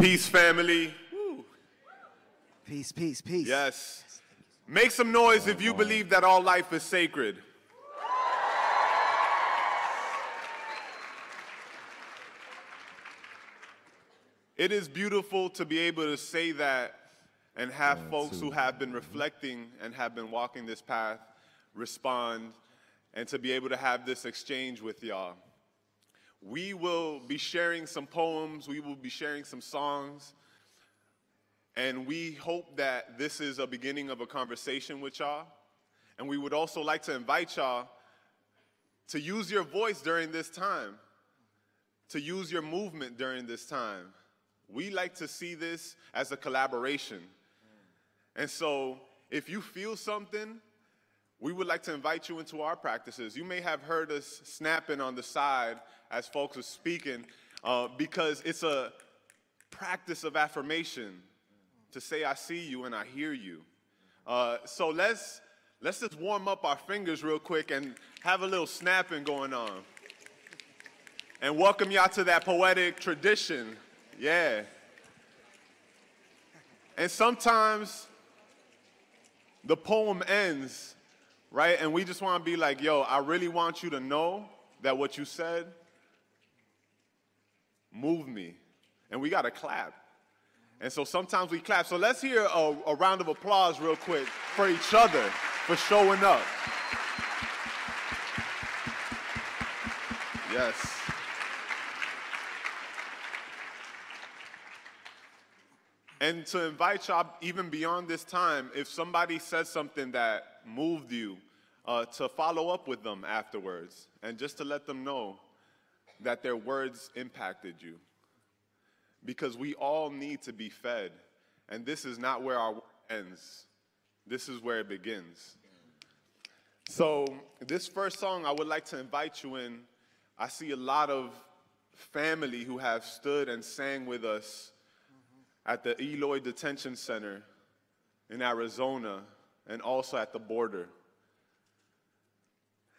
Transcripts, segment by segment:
Peace, family. Peace, peace, peace. Yes. Make some noise if you believe that all life is sacred. It is beautiful to be able to say that and have folks who have been reflecting and have been walking this path respond and to be able to have this exchange with y'all. We will be sharing some poems, we will be sharing some songs, and we hope that this is a beginning of a conversation with y'all. And we would also like to invite y'all to use your voice during this time, to use your movement during this time. We like to see this as a collaboration. And so if you feel something, we would like to invite you into our practices. You may have heard us snapping on the side as folks are speaking uh, because it's a practice of affirmation to say, I see you and I hear you. Uh, so let's, let's just warm up our fingers real quick and have a little snapping going on. And welcome y'all to that poetic tradition. Yeah. And sometimes the poem ends, right? And we just want to be like, yo, I really want you to know that what you said moved me. And we got to clap. And so sometimes we clap. So let's hear a, a, round of applause real quick for each other for showing up. Yes. And to invite y'all, even beyond this time, if somebody says something that moved you, uh, to follow up with them afterwards and just to let them know that their words impacted you because we all need to be fed. And this is not where our ends. This is where it begins. So this first song, I would like to invite you in. I see a lot of family who have stood and sang with us at the Eloy Detention Center in Arizona and also at the border.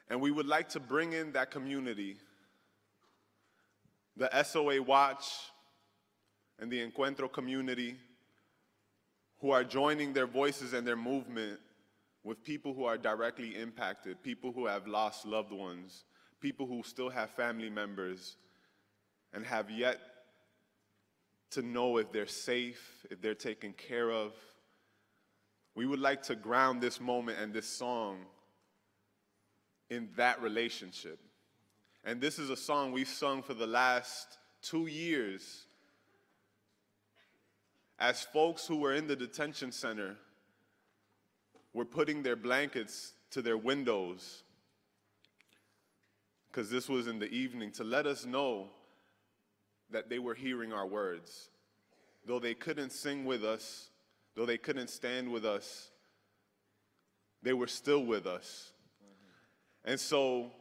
And we would like to bring in that community, the SOA Watch, and the Encuentro community who are joining their voices and their movement with people who are directly impacted, people who have lost loved ones, people who still have family members and have yet to know if they're safe, if they're taken care of. We would like to ground this moment and this song in that relationship. And this is a song we've sung for the last two years as folks who were in the detention center were putting their blankets to their windows, because this was in the evening, to let us know that they were hearing our words. Though they couldn't sing with us, though they couldn't stand with us, they were still with us. And so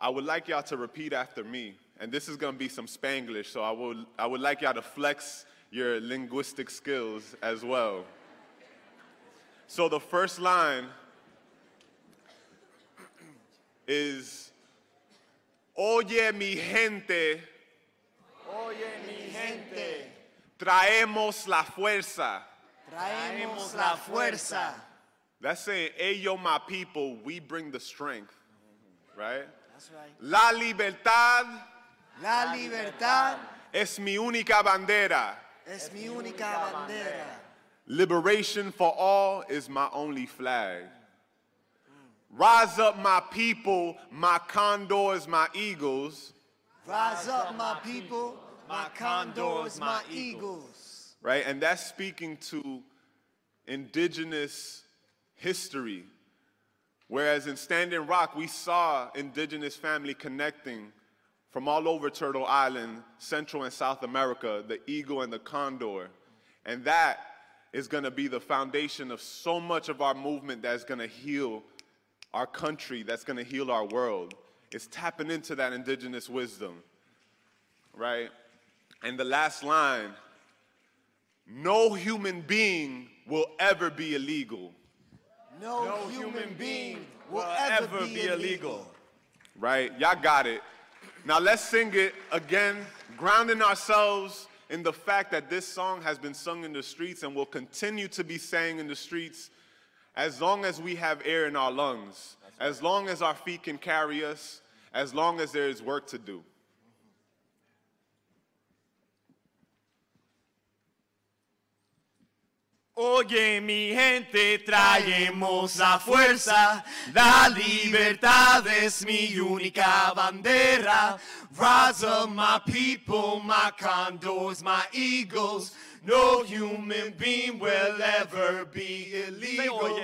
I would like y'all to repeat after me. And this is going to be some Spanglish, so I would, I would like y'all to flex your linguistic skills as well. So the first line is, Oye mi gente, Oye mi gente, traemos la fuerza. traemos la fuerza. That's saying, hey yo my people, we bring the strength, right? That's right. La libertad La libertad es mi única bandera. es mi única bandera. Liberation for all is my only flag. Rise up, my people, my condors, my eagles. Rise up, my people, my condors, my eagles. Right? And that's speaking to indigenous history. Whereas in Standing Rock, we saw indigenous family connecting from all over Turtle Island, Central and South America, the eagle and the condor. And that is going to be the foundation of so much of our movement that's going to heal our country, that's going to heal our world. It's tapping into that indigenous wisdom, right? And the last line no human being will ever be illegal, No, No human being will will ever ever be be illegal. illegal. right? Y'all got it. Now let's sing it again, grounding ourselves in the fact that this song has been sung in the streets and will continue to be sang in the streets as long as we have air in our lungs, as long as our feet can carry us, as long as there is work to do. Oye mi gente, traemos la fuerza, la libertad es mi única bandera. Rise up my people, my condors, my eagles. No human being will ever be illegal.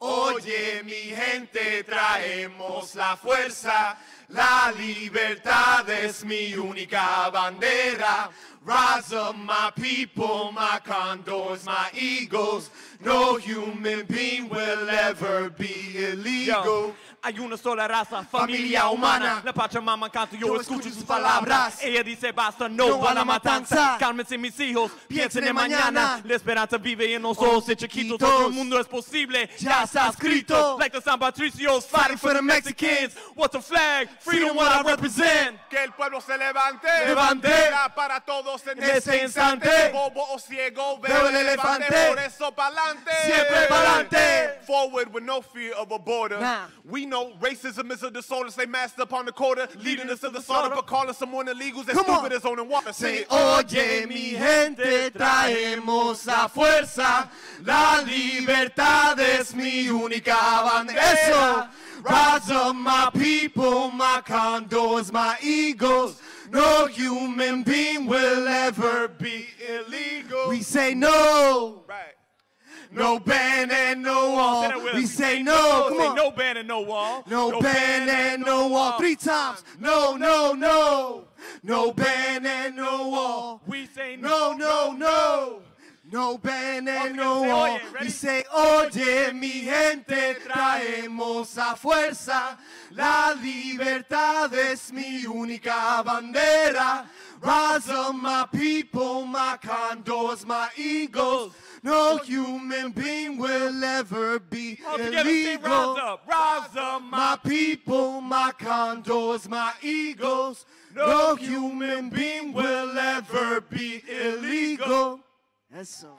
Oye. Mi gente, traemos la fuerza, la libertad es mi única bandera. Rise up my people, my condors, my eagles. No human being will ever be illegal. Yo, hay una sola raza, familia humana. La Pachamama canta, yo escucho sus palabras. Ella dice basta, no, No a la matanza. Cálmense mis hijos, piensen en mañana. La esperanza vive en nosotros, de chiquitos. Todo el mundo es posible, ya está escrito. Like the San Patricios fighting for the Mexicans. What's a flag? Freedom, what I represent. Que el pueblo se levante, Levante. Para todos en En este instante. instante. Bobo o ciego, Veo el el elefante, elefante. por eso pa'lante. Siempre pa'lante. Forward with no fear of a border. Nah. We know racism is a disorder, say master upon the quarter, leading us to the slaughter, but calling someone illegals on. stupid as owning water. Say, Say, oh, oye mi gente, traemos la fuerza, la libertad es mi única bandera. Rise up my people, my condors, my eagles. No human being will ever be illegal. We say no, Right. No ban and no wall. Say that with We say no, come on. no ban and no wall. No, ban and no wall. Three times. No, no, no. No ban and no wall. We say No, no, no. No ban and no wall. We say, oye, mi gente, traemos la fuerza. La libertad es mi única bandera. Rise up my people, my condors, my eagles. No human being will ever be All illegal. rise up, rise up, my people, my condors, my eagles. No human being will ever be illegal. Eso. So,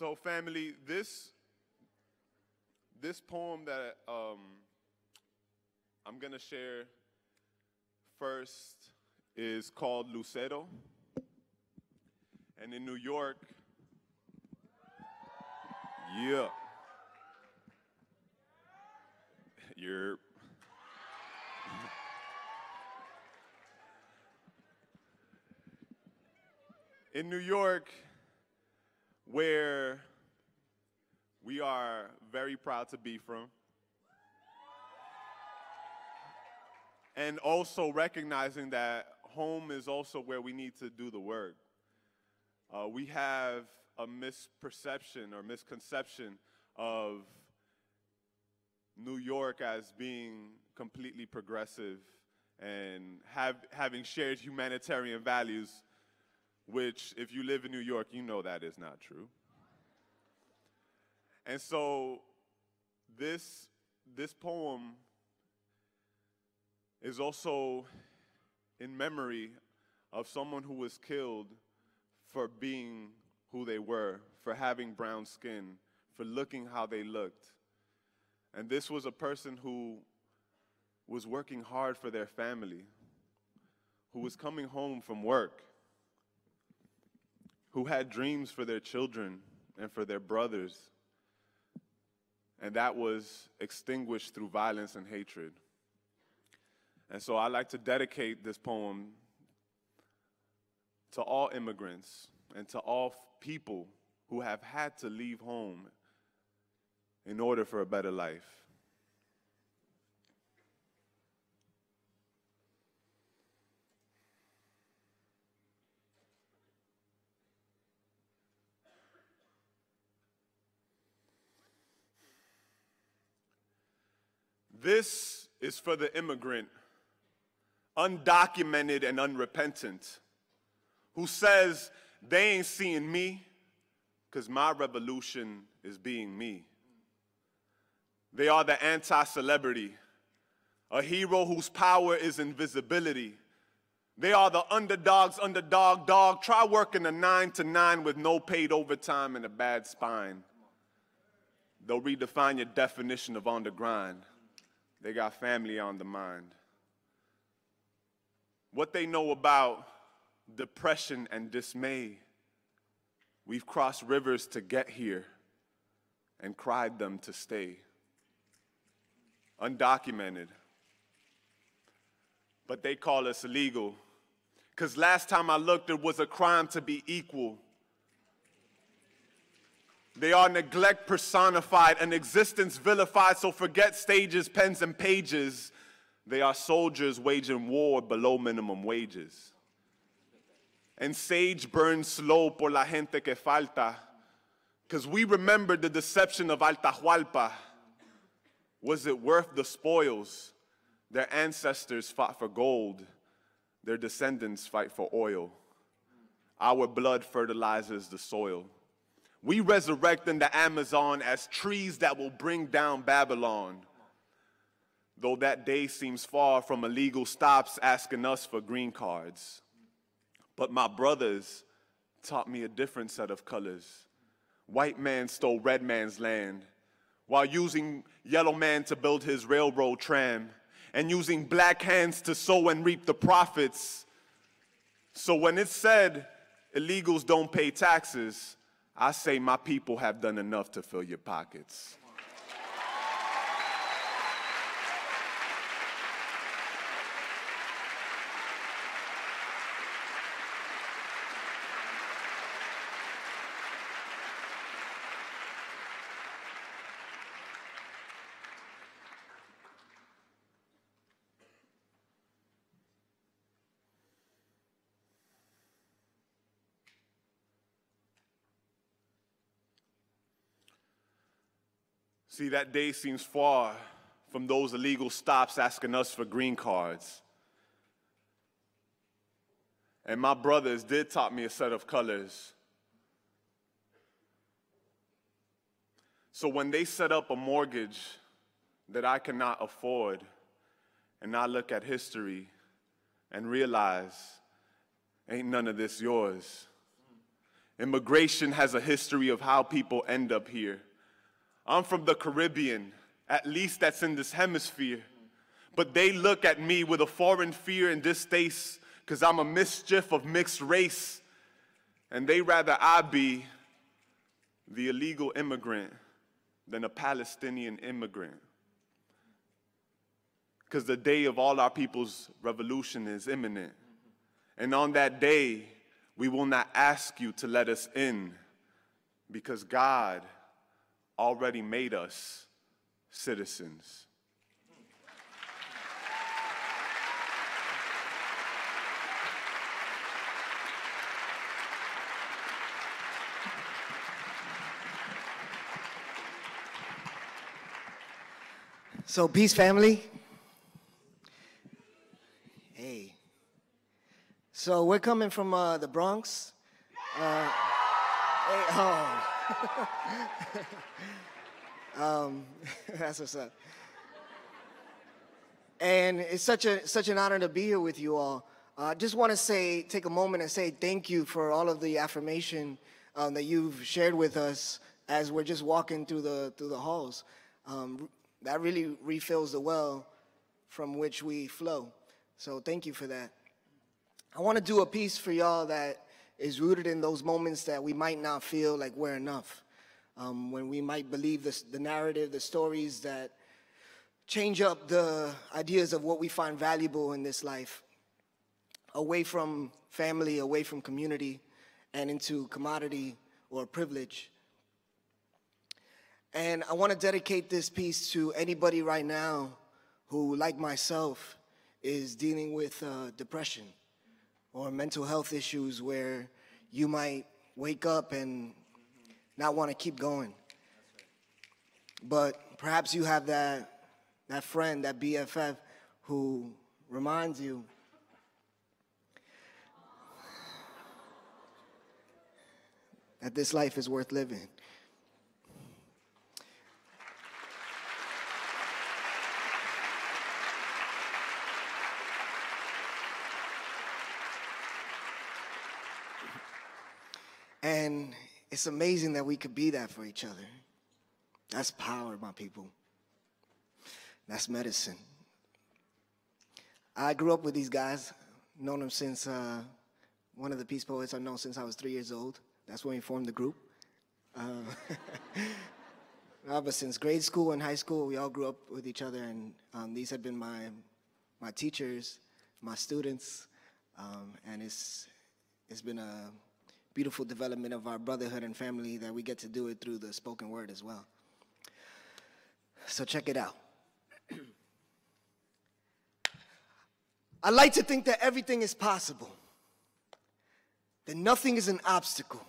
family, this this poem that um, I'm gonna share first is called Lucero, and in New York, yeah, you're. In New York, where we are very proud to be from. And also recognizing that home is also where we need to do the work. Uh, we have a misperception or misconception of New York as being completely progressive and have, having shared humanitarian values which if you live in New York, you know that is not true. And so this this poem is also in memory of someone who was killed for being who they were, for having brown skin, for looking how they looked. And this was a person who was working hard for their family, who was coming home from work who had dreams for their children and for their brothers, and that was extinguished through violence and hatred. And so I like to dedicate this poem to all immigrants and to all people who have had to leave home in order for a better life. This is for the immigrant, undocumented and unrepentant, who says they ain't seeing me because my revolution is being me. They are the anti celebrity, a hero whose power is invisibility. They are the underdog's underdog dog. Try working a nine to nine with no paid overtime and a bad spine. They'll redefine your definition of on the grind. They got family on the mind. What they know about depression and dismay. We've crossed rivers to get here and cried them to stay. Undocumented. But they call us illegal. Because last time I looked, it was a crime to be equal. They are neglect personified, an existence vilified, so forget stages, pens, and pages. They are soldiers waging war below minimum wages. And sage burns slow por la gente que falta, because we remember the deception of Atahualpa. Was it worth the spoils? Their ancestors fought for gold, their descendants fight for oil. Our blood fertilizes the soil. We resurrect in the Amazon as trees that will bring down Babylon. Though that day seems far from illegal stops asking us for green cards. But my brothers taught me a different set of colors. White man stole red man's land while using yellow man to build his railroad tram and using black hands to sow and reap the profits. So when it's said illegals don't pay taxes, I say my people have done enough to fill your pockets. See, that day seems far from those illegal stops asking us for green cards. And my brothers did taught me a set of colors. So when they set up a mortgage that I cannot afford, and I look at history and realize, ain't none of this yours. Immigration has a history of how people end up here. I'm from the Caribbean, at least that's in this hemisphere. But they look at me with a foreign fear and distaste because I'm a mischief of mixed race. And they rather I be the illegal immigrant than a Palestinian immigrant. Because the day of all our people's revolution is imminent. And on that day, we will not ask you to let us in because God already made us citizens. So, peace, family. Hey. So, we're coming from uh, the Bronx. Uh, hey, oh. um, that's what's up. And it's such a such an honor to be here with you all. I uh, just want to say, take a moment and say thank you for all of the affirmation um, that you've shared with us as we're just walking through the through the halls. Um, that really refills the well from which we flow. So thank you for that. I want to do a piece for y'all that is rooted in those moments that we might not feel like we're enough. Um, when we might believe this, the narrative, the stories that change up the ideas of what we find valuable in this life, away from family, away from community, and into commodity or privilege. And I want to dedicate this piece to anybody right now who, like myself, is dealing with uh, depression or mental health issues where you might wake up and not want to keep going. But perhaps you have that, that friend, that BFF who reminds you that this life is worth living. And it's amazing that we could be that for each other. That's power, my people. That's medicine. I grew up with these guys, known them since uh, one of the Peace Poets I've known since I was three years old. That's when we formed the group. Uh, but since grade school and high school, we all grew up with each other, and um, these have been my my teachers, my students, um, and it's it's been a beautiful development of our brotherhood and family that we get to do it through the spoken word as well. So check it out. I like to think that everything is possible, that nothing is an obstacle,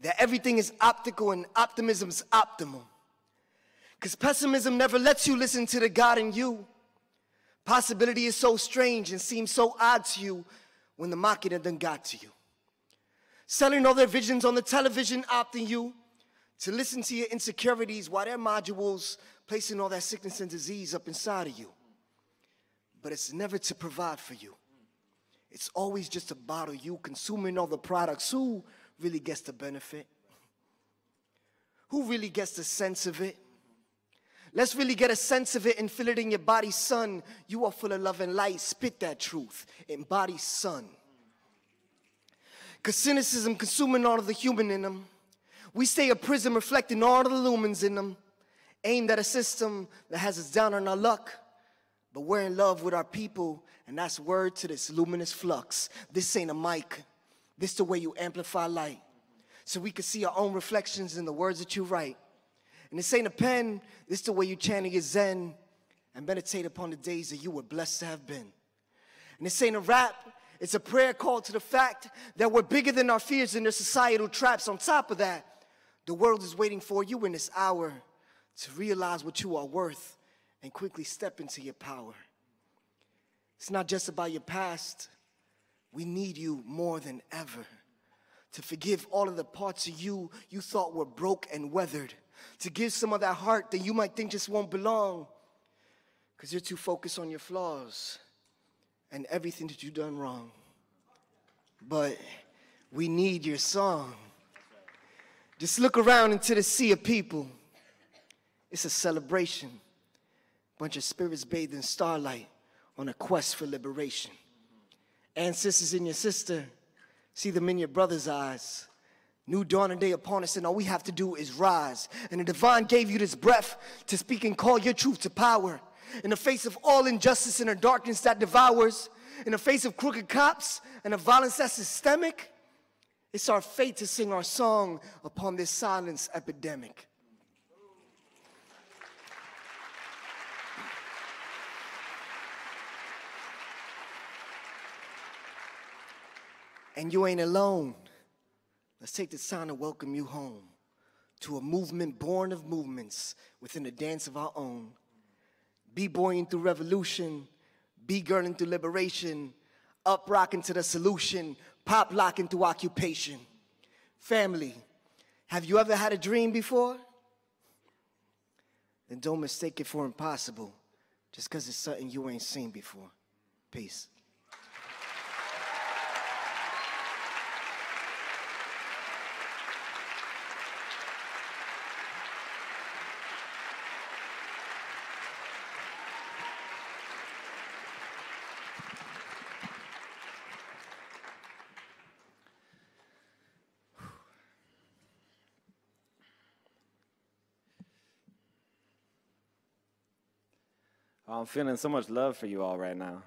that everything is optical and optimism is optimal. Because pessimism never lets you listen to the God in you. Possibility is so strange and seems so odd to you when the had done got to you. Selling all their visions on the television, opting you to listen to your insecurities while their modules placing all that sickness and disease up inside of you. But it's never to provide for you. It's always just to bottle you, consuming all the products. Who really gets the benefit? Who really gets the sense of it? Let's really get a sense of it and feel it in your body, son. You are full of love and light. Spit that truth. Embody, son. Because cynicism consuming all of the human in them. We stay a prism reflecting all of the lumens in them, aimed at a system that has us down on our luck. But we're in love with our people, and that's word to this luminous flux. This ain't a mic. This the way you amplify light. So we can see our own reflections in the words that you write. And this ain't a pen, this the way you channel your zen and meditate upon the days that you were blessed to have been. And this ain't a rap, it's a prayer call to the fact that we're bigger than our fears and their societal traps. On top of that, the world is waiting for you in this hour to realize what you are worth and quickly step into your power. It's not just about your past. We need you more than ever to forgive all of the parts of you you thought were broke and weathered, to give some of that heart that you might think just won't belong because you're too focused on your flaws and everything that you've done wrong. But we need your song. Just look around into the sea of people. It's a celebration. Bunch of spirits bathed in starlight on a quest for liberation. Ancestors in your sister, see them in your brother's eyes. New dawning day upon us, and all we have to do is rise. And the divine gave you this breath to speak and call your truth to power in the face of all injustice and the darkness that devours, in the face of crooked cops and the violence that's systemic, it's our fate to sing our song upon this silence epidemic. And you ain't alone. Let's take this time to welcome you home to a movement born of movements within a dance of our own b-boying through revolution, b-girling through liberation, up rocking to the solution, pop locking through occupation. Family, have you ever had a dream before? Then don't mistake it for impossible just because it's something you ain't seen before. Peace. I'm feeling so much love for you all right now.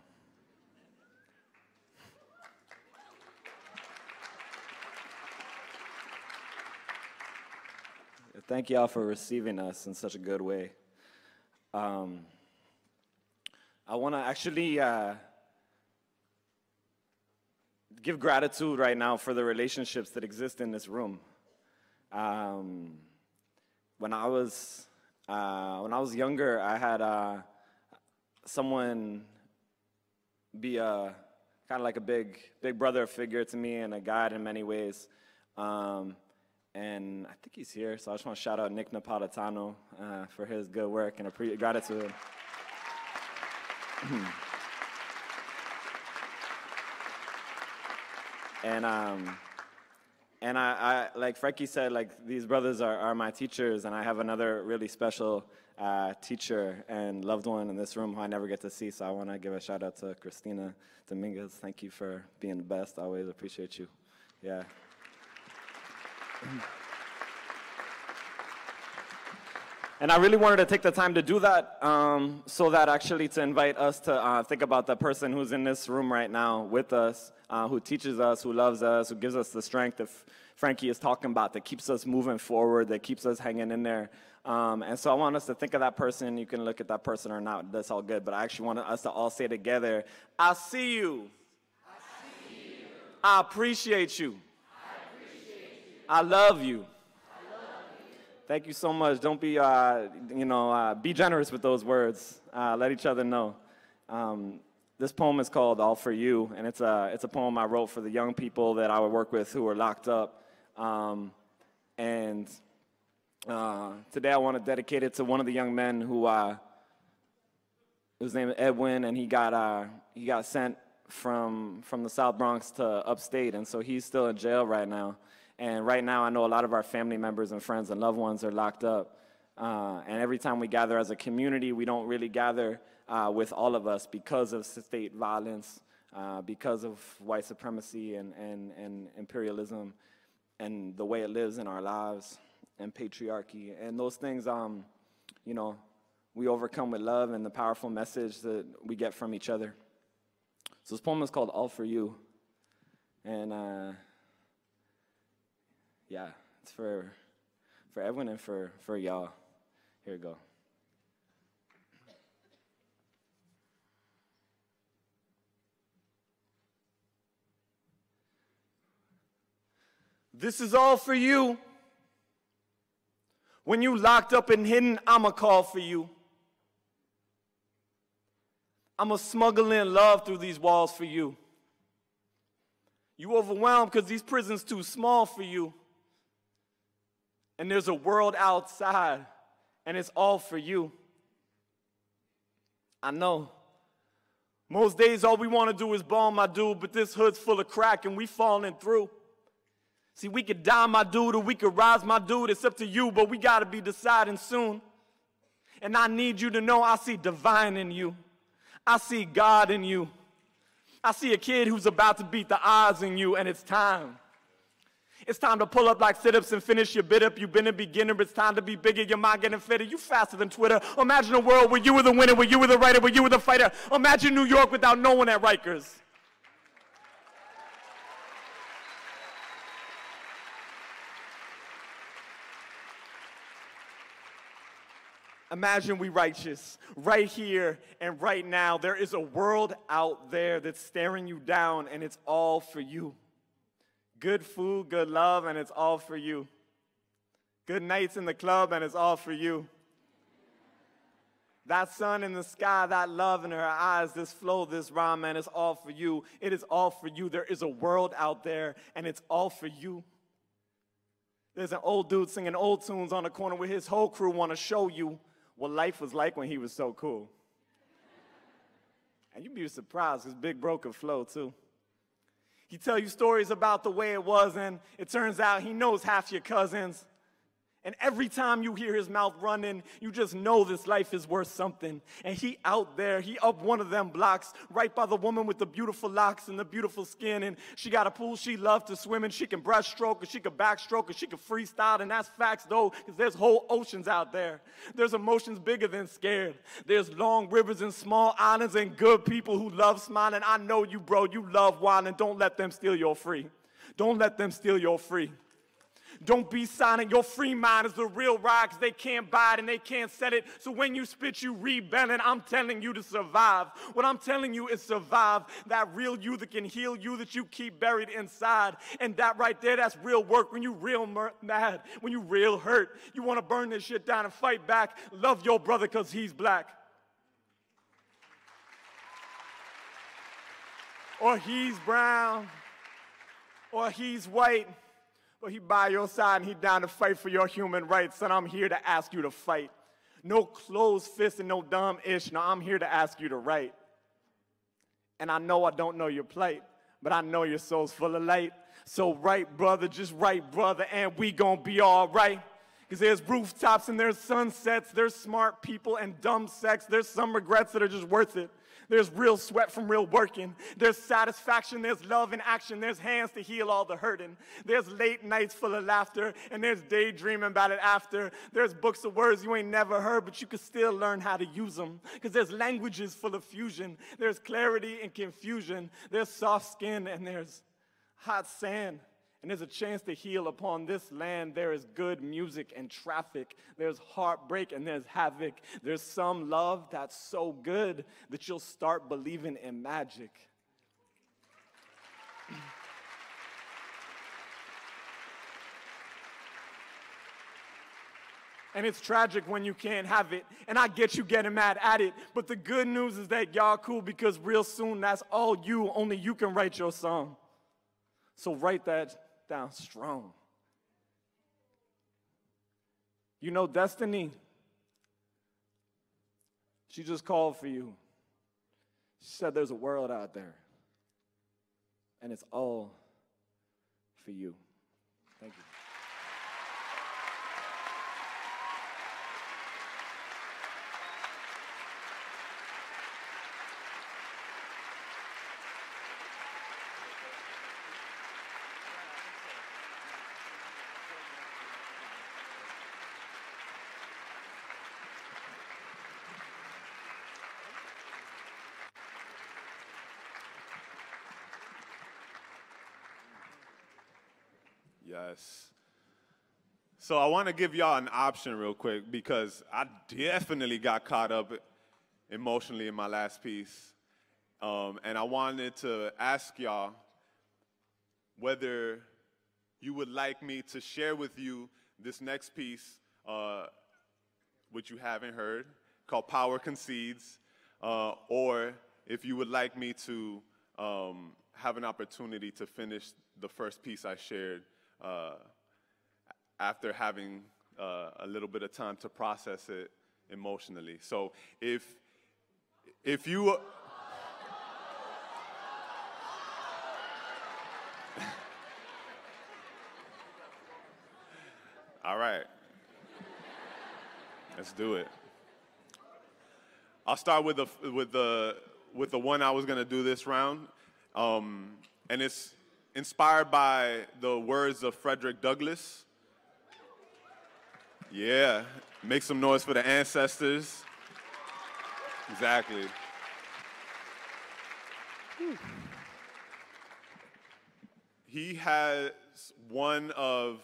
Thank y'all for receiving us in such a good way. Um, I want to actually uh, give gratitude right now for the relationships that exist in this room. Um, when I was uh, when I was younger, I had uh, someone be a kind of like a big, big brother figure to me and a guide in many ways. Um, and I think he's here, so I just want to shout out Nick Napolitano uh, for his good work and appre- gratitude. and um, and I, I, like Frankie said, like these brothers are, are my teachers, and I have another really special uh, teacher and loved one in this room who I never get to see. So I want to give a shout out to Christina Dominguez. Thank you for being the best. I always appreciate you. Yeah. And I really wanted to take the time to do that um, so that actually to invite us to uh, think about the person who's in this room right now with us, uh, who teaches us, who loves us, who gives us the strength that Frankie is talking about, that keeps us moving forward, that keeps us hanging in there. Um, and so I want us to think of that person. You can look at that person or not, that's all good. But I actually want us to all say together, I see you. I, you. I appreciate you. I, appreciate you. I love you. Thank you so much. Don't be, uh, you know, uh, be generous with those words. Uh, let each other know. Um, this poem is called All For You, and it's a, it's a poem I wrote for the young people that I would work with who are locked up. Um, and uh, today I want to dedicate it to one of the young men who, uh, his name is Edwin, and he got, uh, he got sent from, from the South Bronx to upstate, and so he's still in jail right now. And right now, I know a lot of our family members and friends and loved ones are locked up. Uh, and every time we gather as a community, we don't really gather uh, with all of us because of state violence, uh, because of white supremacy and, and, and imperialism, and the way it lives in our lives, and patriarchy. And those things, um, you know, we overcome with love and the powerful message that we get from each other. So this poem is called All For You. And uh, yeah, it's for for everyone and for for y'all. Here we go. This is all for you. When you locked up and hidden, I'ma call for you. I'ma smuggle in love through these walls for you. You overwhelmed because these prisons too small for you and there's a world outside, and it's all for you. I know. Most days, all we want to do is ball my dude, but this hood's full of crack and we falling through. See, we could die, my dude, or we could rise, my dude. It's up to you, but we got to be deciding soon. And I need you to know I see divine in you, I see God in you. I see a kid who's about to beat the odds in you, and it's time. It's time to pull up like sit-ups and finish your bit up. You've been a beginner, it's time to be bigger. Your mind getting fitter. You faster than Twitter. Imagine a world where you were the winner, where you were the writer, where you were the fighter. Imagine New York without no one at Rikers. Imagine we righteous right here and right now. There is a world out there that's staring you down, and it's all for you good food, good love, and it's all for you. Good nights in the club, and it's all for you. That sun in the sky, that love in her eyes, this flow, this rhyme, man, it's all for you. It is all for you. There is a world out there, and it's all for you. There's an old dude singing old tunes on the corner with his whole crew want to show you what life was like when he was so cool. And you'd be surprised because Big Bro could flow too. He tell you stories about the way it was, and it turns out he knows half your cousins. And every time you hear his mouth running, you just know this life is worth something. And he out there, he up one of them blocks, right by the woman with the beautiful locks and the beautiful skin. And she got a pool she loves to swim in. She can breaststroke, and she can backstroke, and she can freestyle. And that's facts though, because there's whole oceans out there. There's emotions bigger than scared. There's long rivers and small islands and good people who love smiling. I know you, bro. You love wilding. Don't let them steal your free. Don't let them steal your free. Don't be silent. Your free mind is the real ride because they can't buy it and they can't set it. So when you spit, you rebel. And I'm telling you to survive. What I'm telling you is survive that real you that can heal you that you keep buried inside. And that right there, that's real work. When you real mad, when you real hurt, you want to burn this shit down and fight back. Love your brother because he's black. Or he's brown. Or he's white but he by your side and he down to fight for your human rights. Son, I'm here to ask you to fight. No closed fist and no dumb ish. No, I'm here to ask you to write. And I know I don't know your plight, but I know your soul's full of light. So write, brother, just write, brother, and we gonna be all right. Because there's rooftops and there's sunsets, there's smart people and dumb sex, there's some regrets that are just worth it. There's real sweat from real working. There's satisfaction. There's love in action. There's hands to heal all the hurting. There's late nights full of laughter. And there's daydreaming about it after. There's books of words you ain't never heard, but you can still learn how to use them. Because there's languages full of fusion. There's clarity and confusion. There's soft skin and there's hot sand and there's a chance to heal upon this land. There is good music and traffic. There's heartbreak and there's havoc. There's some love that's so good that you'll start believing in magic. And it's tragic when you can't have it. And I get you getting mad at it. But the good news is that y'all cool because real soon that's all you. Only you can write your song. So write that down strong. You know, destiny, she just called for you. She said there's a world out there, and it's all for you. Thank you. So I want to give y'all an option real quick because I definitely got caught up emotionally in my last piece. Um, and I wanted to ask y'all whether you would like me to share with you this next piece, uh, which you haven't heard, called Power Concedes, uh, or if you would like me to um, have an opportunity to finish the first piece I shared uh, after having uh, a little bit of time to process it emotionally. So if if you All right. Let's do it. I'll start with the with the with the one I was gonna do this round, um, and it's inspired by the words of Frederick Douglass. Yeah, make some noise for the ancestors. Exactly. He has one of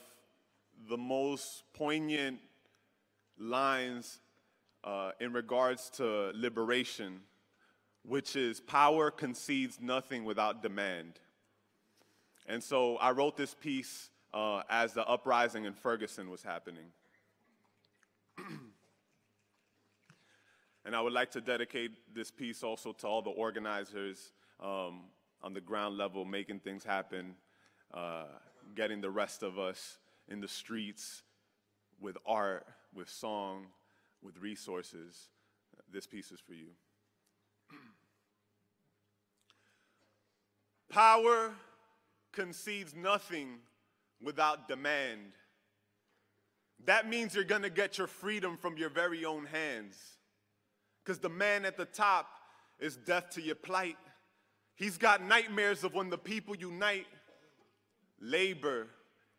the most poignant lines uh, in regards to liberation, which is power concedes nothing without demand. And so I wrote this piece uh, as the uprising in Ferguson was happening. and I would like to dedicate this piece also to all the organizers um, on the ground level making things happen, uh, getting the rest of us in the streets with art, with song, with resources. This piece is for you. Power concedes nothing without demand. That means you're gonna get your freedom from your very own hands. Because the man at the top is deaf to your plight. He's got nightmares of when the people unite. Labor,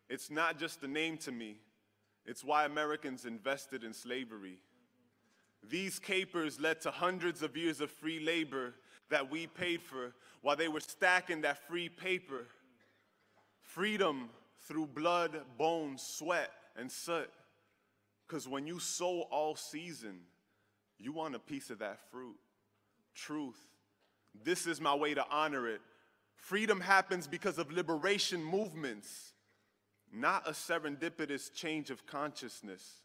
it's not just a name to me, it's why Americans invested in slavery. These capers led to hundreds of years of free labor that we paid for while they were stacking that free paper. Freedom through blood, bones, sweat, and soot. Because when you sow all season, you want a piece of that fruit. Truth. This is my way to honor it. Freedom happens because of liberation movements, not a serendipitous change of consciousness.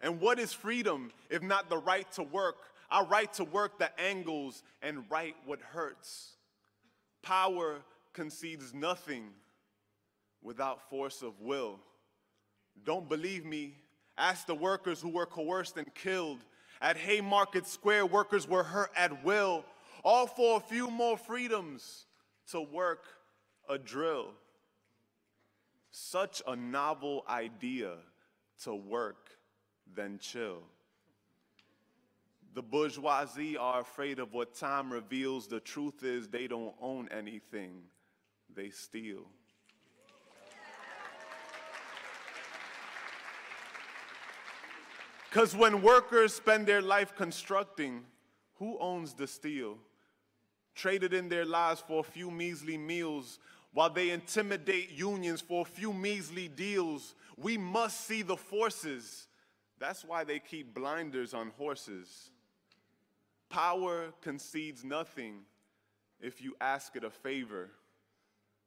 And what is freedom if not the right to work? Our right to work the angles and right what hurts. Power concedes nothing without force of will. Don't believe me? Ask the workers who were coerced and killed. At Haymarket Square, workers were hurt at will, all for a few more freedoms to work a drill. Such a novel idea to work, then chill. The bourgeoisie are afraid of what time reveals. The truth is, they don't own anything, they steal. Because when workers spend their life constructing, who owns the steel? Traded in their lives for a few measly meals while they intimidate unions for a few measly deals. We must see the forces. That's why they keep blinders on horses. Power concedes nothing if you ask it a favor.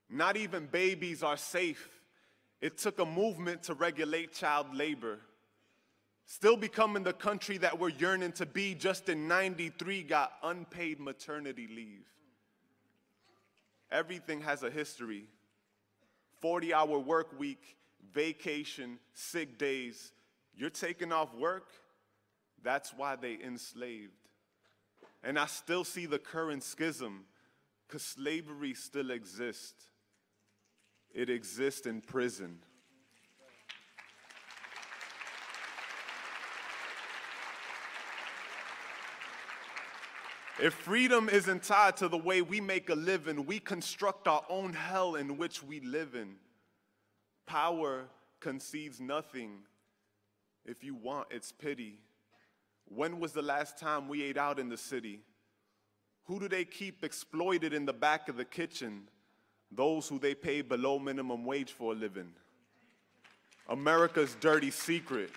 Not even babies are safe. It took a movement to regulate child labor. Still becoming the country that we're yearning to be, just in 93 got unpaid maternity leave. Everything has a history 40 hour work week, vacation, sick days. You're taking off work, that's why they enslaved. And I still see the current schism because slavery still exists. It exists in prison. If freedom isn't tied to the way we make a living, we construct our own hell in which we live in. Power concedes nothing. If you want, it's pity. When was the last time we ate out in the city? Who do they keep exploited in the back of the kitchen? Those who they pay below minimum wage for a living. America's dirty secret.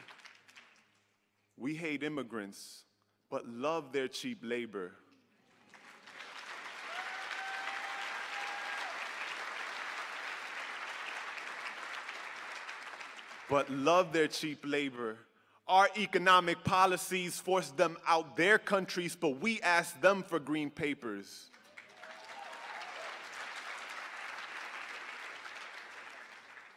We hate immigrants, but love their cheap labor. But love their cheap labor. Our economic policies force them out their countries, but we ask them for green papers.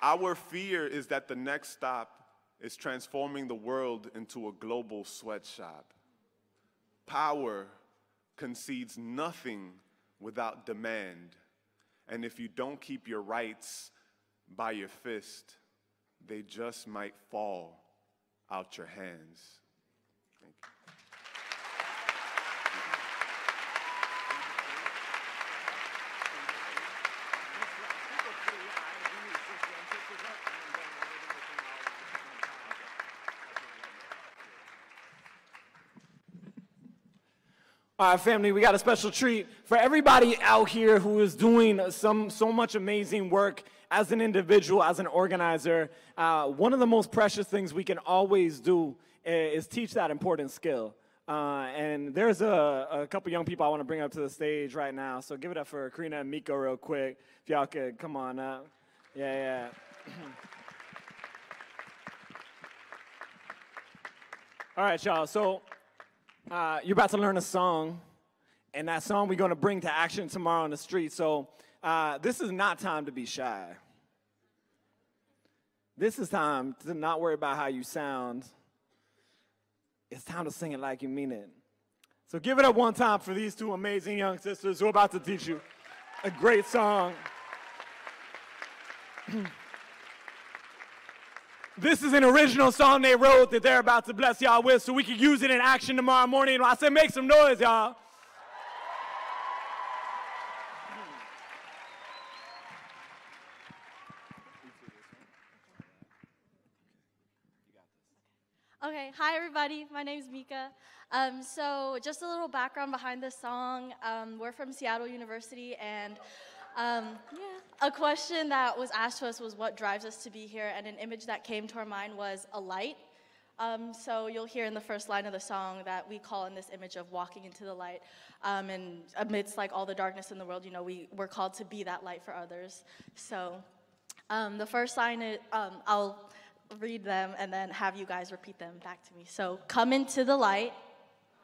Our fear is that the next stop is transforming the world into a global sweatshop. Power concedes nothing without demand. And if you don't keep your rights by your fist, they just might fall out your hands. All right, family, we got a special treat for everybody out here who is doing some so much amazing work as an individual, as an organizer. Uh, one of the most precious things we can always do is, teach that important skill. Uh, and there's a, a, couple young people I want to bring up to the stage right now. So give it up for Karina and Miko real quick. If y'all could come on up. Yeah, yeah. All right, y'all. So uh, you're about to learn a song, and that song we're going to bring to action tomorrow on the street. So uh, this is not time to be shy. This is time to not worry about how you sound. It's time to sing it like you mean it. So give it up one time for these two amazing young sisters who are about to teach you a great song. This is an original song they wrote that they're about to bless y'all with so we can use it in action tomorrow morning. I said, make some noise, y'all. Okay, hi everybody. My name is Mika. Um, so, just a little background behind this song. Um, we're from Seattle University, and Um, yeah. A question that was asked to us was what drives us to be here, and an image that came to our mind was a light. Um, so you'll hear in the first line of the song that we call in this image of walking into the light. Um, and amidst like all the darkness in the world, you know, we, we're called to be that light for others. So um, the first line, is, um, I'll read them and then have you guys repeat them back to me. So come into the light.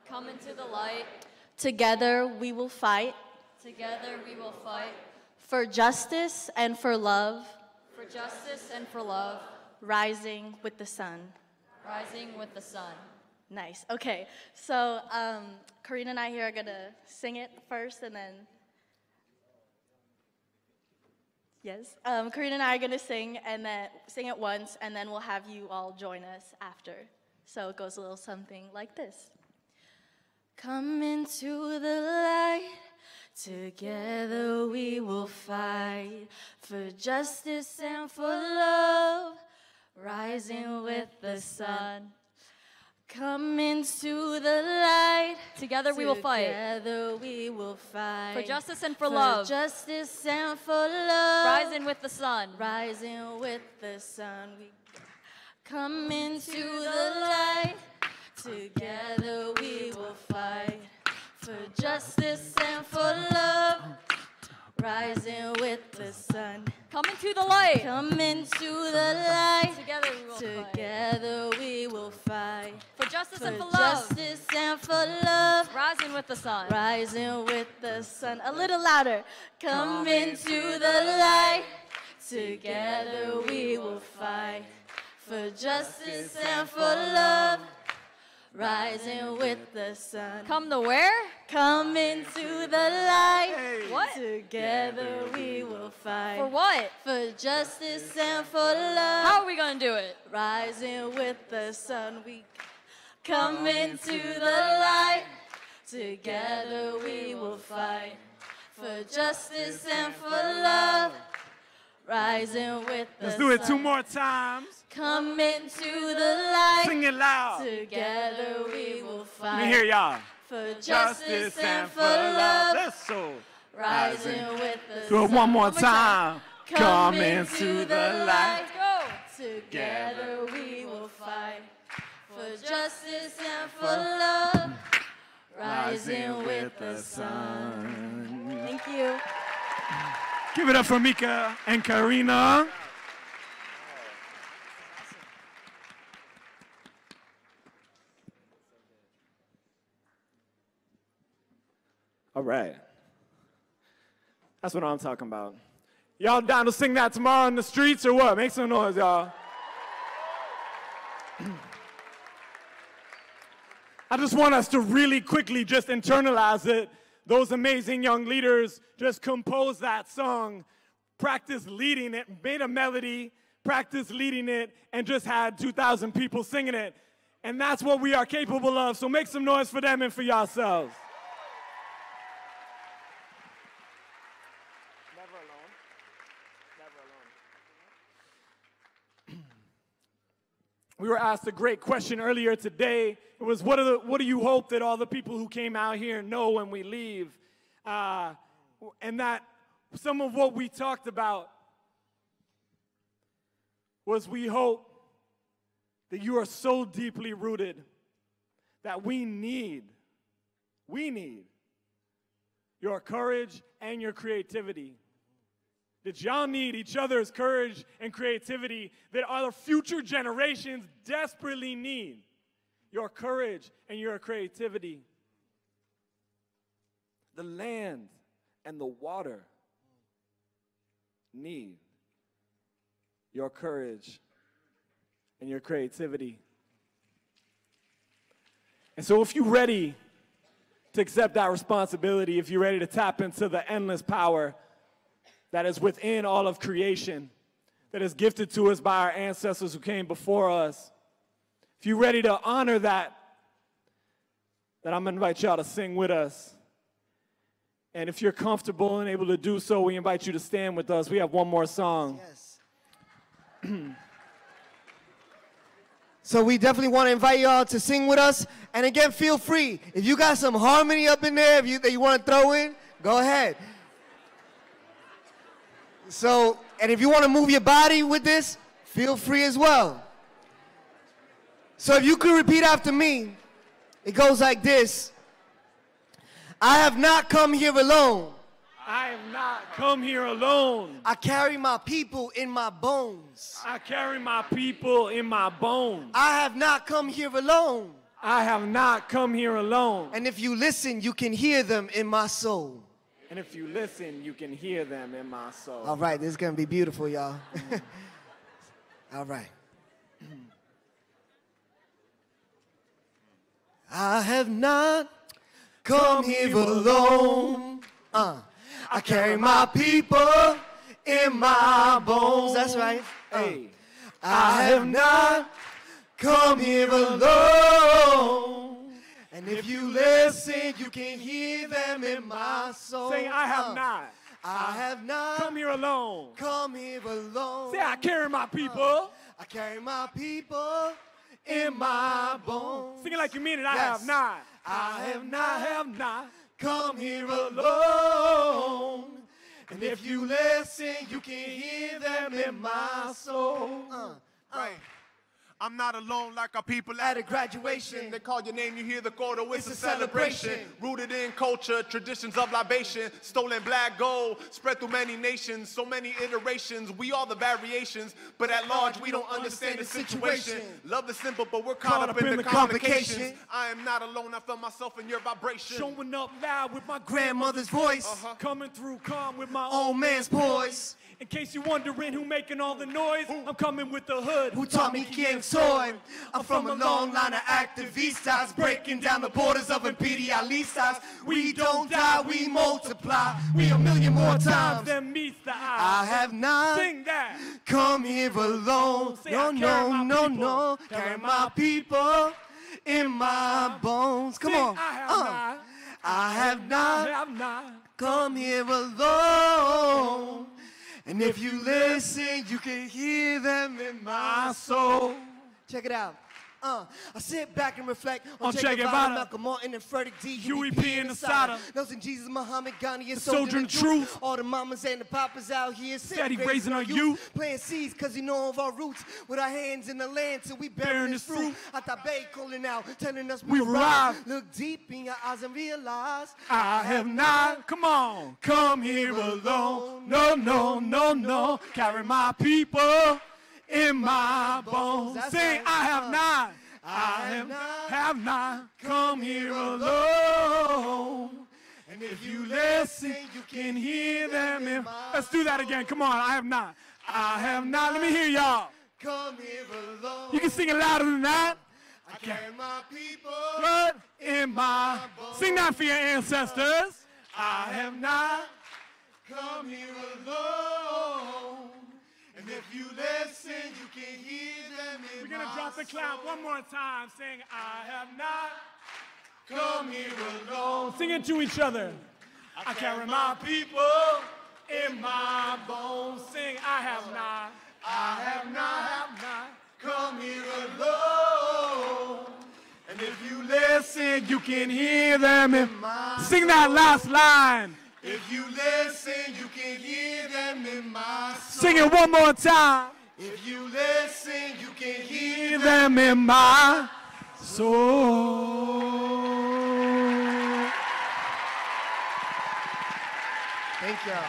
Come into the light. Together we will fight. Together we will fight. For justice and for love. For justice and for love. Rising with the sun. Rising with the sun. Nice. Okay. So um, Karina and I here are gonna sing it first, and then yes, um, Karina and I are gonna sing, and then sing it once, and then we'll have you all join us after. So it goes a little something like this. Come into the light. Together we will fight for justice and for love, rising with the sun. Come into the light. Together we will fight. Together we will fight. For justice and for, love. justice and for love. Rising with the sun. Rising with the sun. We come into the light. Together we will fight. For justice and for love. Rising with the sun. Come into the light. Come into the light. Together we will fight. Together we will fight. For justice For and for love. justice and for love. Rising with the sun. Rising with the sun. A little louder. Come into the light. Together we will fight. For justice and for love. Rising with the sun. Come to where? Come into the light. What? Together we will fight. For what? For justice and for love. How are we gonna do it? Rising with the sun, we come into the light. Together we will fight for justice and for love. Rising with the Let's do it two more times. Come into the light. Sing it loud. Together we will fight Let me hear y'all. for justice and for love. That's so. Rising with the Do it sun. one more time. Come into the light. Together we will fight for justice and for love, rising with the sun. Give it up for Mika and Karina. All right. That's what I'm talking about. Y'all down to sing that tomorrow in the streets or what? Make some noise, y'all. I just want us to really quickly just internalize it. Those amazing young leaders just composed that song, practiced leading it, made a melody, practiced leading it, and just had 2,000 people singing it. And that's what we are capable of. So make some noise for them and for yourselves. We were asked a great question earlier today. It was, what, the, what do you hope that all the people who came out here know when we leave? Uh, and that some of what we talked about was we hope that you are so deeply rooted that we need, we need your courage and your creativity that y'all need each other's courage and creativity that our future generations desperately need. Your courage and your creativity. The land and the water need your courage and your creativity. And so, if you're ready to accept that responsibility, if you're ready to tap into the endless power that is within all of creation, that is gifted to us by our ancestors who came before us. If you're ready to honor that, then I'm gonna invite y'all to sing with us. And if you're comfortable and able to do so, we invite you to stand with us. We have one more song. Yes. so we definitely want to invite y'all to sing with us. And again, feel free. If you got some harmony up in there, if you that you want to throw in, go ahead. So, and if you want to move your body with this, feel free as well. So if you could repeat after me, it goes like this. I have not come here alone. I have not come here alone. I carry my people in my bones. I carry my people in my bones. I have not come here alone. I have not come here alone. And if you listen, you can hear them in my soul. And if you listen, you can hear them in my soul. All right, this is going to be beautiful, y'all. All right. I have not come here alone. Uh, I carry my people in my bones. That's right. Uh, Hey, I have not come here alone. And if you listen, you can hear them in my soul. say I have Uh, not I have not come here alone. come here alone. Say I carry my people. I carry my people in my bones. Sing it like you mean it. I Yes. have not. I have I not have not. come here alone. And if you listen, you can hear them in my soul. Uh, Right. I'm not alone like our people At a graduation. They call your name, you hear the chorus. It's, It's a, a celebration. celebration. Rooted in culture, traditions of libation. Stolen black gold, spread through many nations. So many iterations. We are the variations. But at large, we don't understand the situation. Love is simple, but we're caught, up, in, the complications. complication. I am not alone. I feel myself in your vibration. Showing up loud with my Grandmother's voice, Uh-huh. Coming through calm with my own old man's poise. In case you're wondering who making all the noise, I'm coming with the hood. who taught me King Soy. I'm from a long line of activistas, breaking down the borders of imperialistas. We don't die, we multiply. We a million more times. than meets the eye. I have not Sing that. come here alone. No, no, no, no. Carry my people in my bones. Come on. I have Uh, not. I have I have not. come here alone. And if you listen, you can hear them in my soul. Check it out. Uh, I sit back and reflect on, On Che Guevara, Malcolm Martin, and Frederick D. Huey P. and Assata. Nelson Jesus, Muhammad, Gandhi, and Sojourner Truth. All the mamas and the papas out here Steady raising our youth. Playing seeds because you know of our roots. With our hands in the land till we bearing this fruit. Atabey calling out, telling us We we arrive. arrive. Look deep in your eyes and realize I have not, come on, come here alone. No, no, no, no. Carry my people in my bones. Sing. I have not, I not have not come here alone. And if you listen, you can hear them in. Let's do that again. Come on, I have not. I have not. Let me hear y'all. come here alone. You can sing it louder than that. I carry my people. Blood in my. bones. Sing that for your ancestors. I have not. Come here alone. In We're gonna my drop the clap one more time. Sing, I have not Come here alone. Sing it to each other. I carry my people in my bones. Sing, I have not. I have not, have not. Come here alone. And if you listen, you can hear them in my Sing that last line. If you listen, you can hear them in my soul. Sing it one more time. If you listen, you can hear them in my soul. Thank y'all.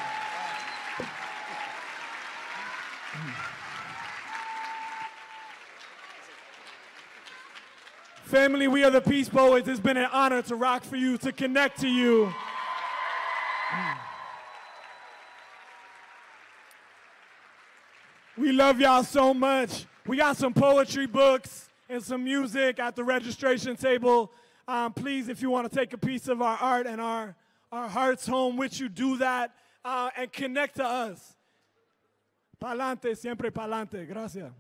Family, we are the Peace Poets. It's been an honor to rock for you, to connect to you. We love y'all so much. We got some poetry books and some music at the registration table. Um, please, if you want to take a piece of our art and our, our hearts home with you, do that uh, and connect to us. Pa'lante, siempre pa'lante. Gracias.